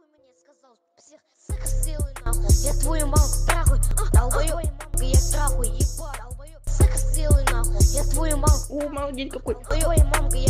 нахуй мне сказал, псих, секс сделай нахуй. Я твою мамку трахуй, а, а долбоёб. Я трахуй, ебать, долбоёб. Секс сделай нахуй. Я твою мамку, О, молодец какой. А твою мамка, я.